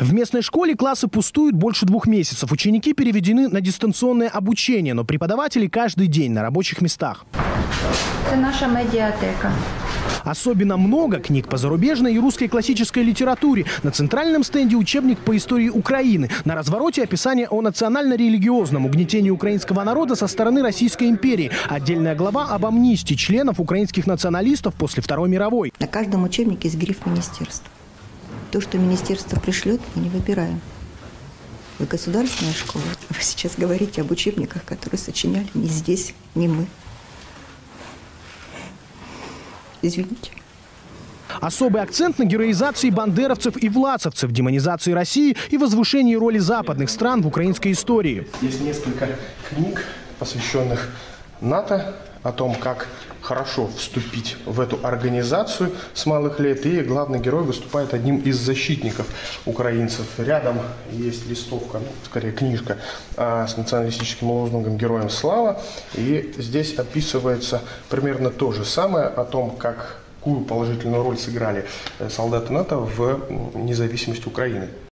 В местной школе классы пустуют больше двух месяцев. Ученики переведены на дистанционное обучение, но преподаватели каждый день на рабочих местах. Це наша медіатека. Особенно много книг по зарубежной и русской классической литературе. На центральном стенде учебник по истории Украины. На развороте описание о национально-религиозном угнетении украинского народа со стороны Российской империи. Отдельная глава об амнистии членов украинских националистов после Второй мировой. На каждом учебнике есть гриф министерства. То, что министерство пришлет, мы не выбираем. Вы государственная школа. Вы сейчас говорите об учебниках, которые сочиняли не здесь, не мы. Извините. Особый акцент на героизации бандеровцев и владцевцев, демонизации России и возвышении роли западных стран в украинской истории. Есть несколько книг, посвященных НАТО, о том, как хорошо вступить в эту организацию с малых лет. И главный герой выступает одним из защитников украинцев. Рядом есть листовка, ну, скорее книжка а, с националистическим лозунгом «Героям слава». И здесь описывается примерно то же самое о том, как какую положительную роль сыграли э, солдаты НАТО в независимости Украины.